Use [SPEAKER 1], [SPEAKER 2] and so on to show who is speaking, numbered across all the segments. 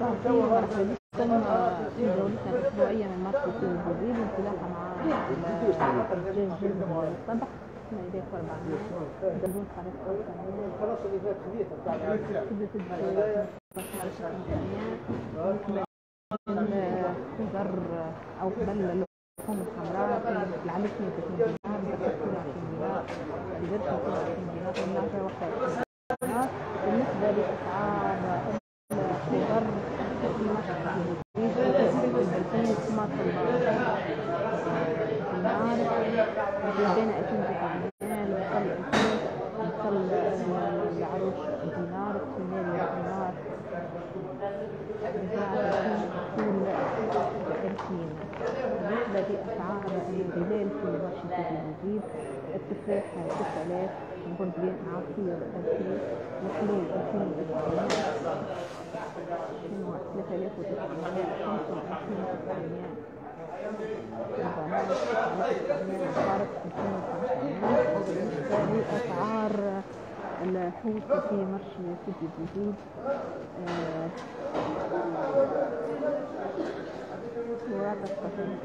[SPEAKER 1] صحفية مرحبا بكم في جولتنا الأسبوعية من مركز الجديد انطلاقا مع الدجاج الطبخ ما إليك أربع دبون
[SPEAKER 2] خلاص
[SPEAKER 1] كبدة الثانية الخضر أو قبل اللحوم الحمراء العليك 130 دينار بكرة 20 دينار القرشة 20 دينار والنافع 21 دينار بالنسبة لأسعار الخضر في مشهد الجديد طماطم النار بين 2000 دينار البصل 2000 البصل العروش دينار السنير دينار بالنسبة لأسعار الغلال في واشنطن الجديد التفاح 6000 البرتقال عصير 2000 الحليب 2900 شنو 3900 سمسم 2900 البنات 1900 الفارق 2500 بالنسبة لأسعار الحوت في مرشي سيتي الجديد ورقة تصنيف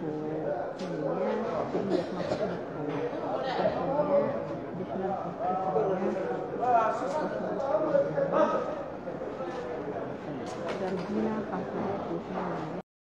[SPEAKER 1] كميات هي 12 500 بشمال 500 पर भुना पकाया देखने वाले